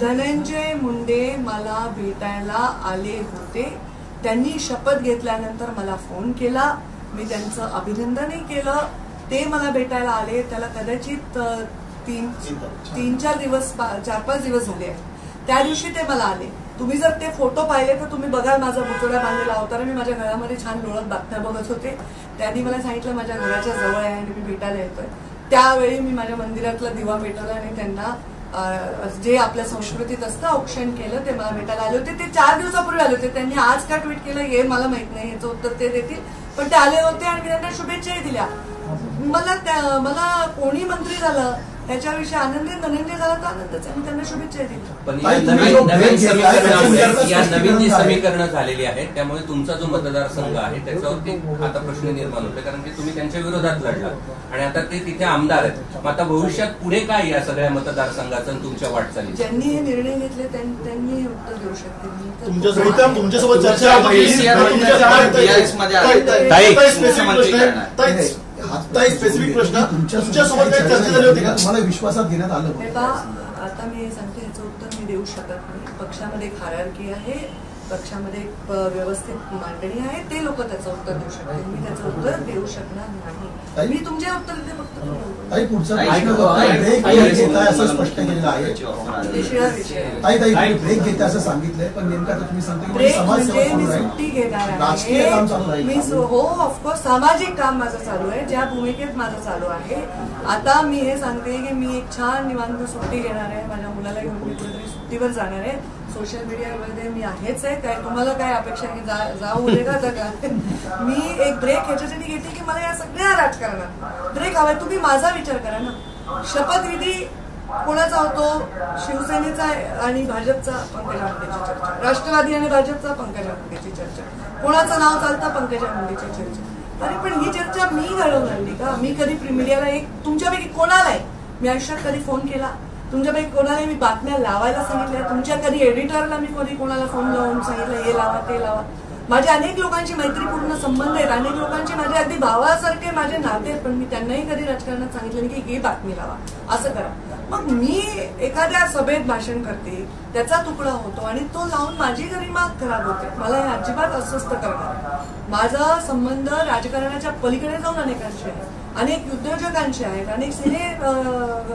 धनंजय मुंडे मला भेटायला आले होते. त्यांनी शपथ घेतल्यानंतर मला फोन केला. मी त्यांचं अभिनंदनही केलं. ते मला भेटायला आले. त्याला कदाचित तीन तीन चार दिवस पा- चार पाच दिवस झाले त्या दिवशी ते मला आले. तुम्ही जर ते फोटो पाहिले तर तुम्ही बघाल माझा मुचोडा बांधलेला होता मी माझ्या घरामध्ये छान लोळत बातम्या बघत होते. त्यांनी मला सांगितलं माझ्या घराच्या जवळ आहे आणि मी भेटायला येतोय. त्यावेळी मी माझ्या मंदिरातला दिवा पेटवला आणि त्यांना जे आपल्या संस्कृतीत असतं औक्षण केलं ते मला भेटायला आले होते. ते चार दिवसापूर्वी आले होते. त्यांनी आज का ट्विट केलं हे मला माहीत नाही याचं उत्तर ते देतील. पण ते आले होते आणि मी त्यांना शुभेच्छाही दिल्या. मला त्या- मला कोणी मंत्री झालं त्याच्याविषयी आनंदी धनंजय झाला तर आनंदच आहे. मी त्यांना शुभेच्छाही दिल्या पण या नवीन समीकरणामुळे या नवीन जी. समीकरणं झालेली आहेत त्यामुळे तुमचा जो मतदारसंघ आहे त्याच्यावरती आता प्रश्न निर्माण होते कारण की तुम्ही त्यांच्या विरोधात लढला आणि आता ते तिथे आमदार आहेत. मग आता भविष्यात पुढे काय या सगळ्या मतदारसंघाचं आणि तुमच्या वाटचाली ज्यांनी हे निर्णय घेतले त्यां- त्यांनी हे उत्तर देऊ शकते तुमच्यासोबत चर्चा ताई, स्पेसिफिक प्रश्न. तुमच्यासोबत काही चर्चा झाली होती का? तुम्हाला विश्वासात घेण्यात आलं. हे आता मी हे सांगते ह्याचं उत्तर मी देऊ शकत नाही. पक्षामध्ये एक हारारकी आहे. पक्षामध्ये एक व्यवस्थित मांडणी आहे ते लोक त्याचं उत्तर देऊ शकतील मी त्याचं उत्तर देऊ शकणार नाही? मी तुमचे उत्तर देते फक्त. ताई पुढचा प्रश्न आहे असं स्पष्ट केलेलं आहे? विषयावर विषय. आहे. ताई ताई तुम्ही ब्रेक घेते असं सांगितलंय पण नेमकं आता तुम्ही सांगता की माझी ब्रेक समाजसेवा म्हणजे चालू मी राहील. सुट्टी घेणार राजकीय काम चालू आहे. राहील मी का? सु- हो ऑफकोर्स सामाजिक काम माझं चालू आहे. ज्या भूमिकेत माझं चालू आहे आता मी हे सांगते की मी एक छान निवांत सुट्टी घेणार आहे. माझ्या मुलाला घेऊन मी कुठेतरी सुट्टीवर जाणार आहे. सोशल मीडियामध्ये मी आहेच आहे काय तुम्हाला काय अपेक्षा की जा- जाऊ दे का? जगा मी एक ब्रेक ह्याच्यासाठी घेते की मला या सगळ्या राजकारणात ब्रेक हवाय तुम्ही माझा विचार करा ना. शपथविधी कोणाचा होतो? शिवसेनेचा आणि भाजपचा पंकजा मुंडेची चर्चा. राष्ट्रवादी आणि भाजपचा पंकजा मुंडेची चर्चा. कोणाचं नाव चालतं? पंकजा मुंडेची चर्चा अरे पण ही चर्चा मी घडवून आणली का? मी कधी मीडियाला एक तुमच्यापैकी कोणाला आहे? मी आयुष्यात कधी फोन केला? तुमच्यापैकी कोणाला मी बातम्या लावायला सांगितल्या? तुमच्या कधी एडिटरला मी कधी कोणाला फोन लावून सांगितलं? हे लावा ते लावा. माझे अनेक लोकांशी मैत्रीपूर्ण संबंध आहेत. अनेक लोकांचे माझे अगदी भावासारखे माझे नाते आहेत. पण मी त्यांनाही कधी राजकारणात सांगितलं की ही बातमी लावा. असं करा. मग मी एखाद्या सभेत भाषण करते. त्याचा तुकडा होतो आणि तो लावून माझी गरिमा खराब होते. मला हे अजिबात अस्वस्थ करणार माझा संबंध राजकारणाच्या पलीकडे जाऊन अनेकांशी आहे. अनेक उद्योजकांशी आहेत. अनेक सिने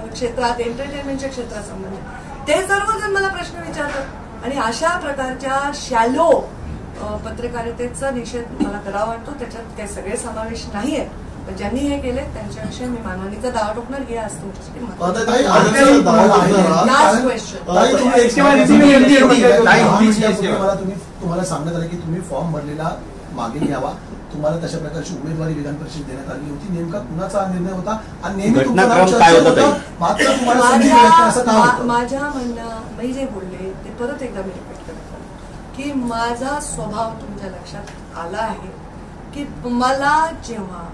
क्षेत्रात एंटरटेनमेंटच्या क्षेत्रात संबंध ते सर्वजण मला प्रश्न विचारतात. आणि अशा प्रकारच्या शॅलो पत्रकारितेचा निषेध मला करावा वाटतो. त्याच्यात काही सगळे समावेश नाही आहे पण ज्यांनी हे केले त्यांच्याविषयी मी मानहानीचा दावा ठोकणार. हे आज तुमच्यासाठी तुम्हाला सांगण्यात आलं की तुम्ही फॉर्म भरलेला मागे घ्यावा तुम्हाला तशा प्रकारची उमेदवारी विधान परिषद देण्यात आली होती. नेमका कुणाचा निर्णय होता? आणि नेहमी माझ्या म्हणणं मी जे बोलले ते परत एकदा मी की माझा स्वभाव तुमच्या लक्षात आला आहे की मला जेव्हा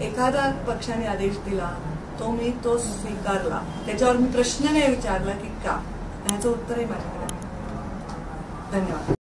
एखादा पक्षाने आदेश दिला तो मी तो स्वीकारला. त्याच्यावर मी प्रश्न नाही विचारला की का? ह्याचं उत्तरही माझ्याकडे आहे. धन्यवाद.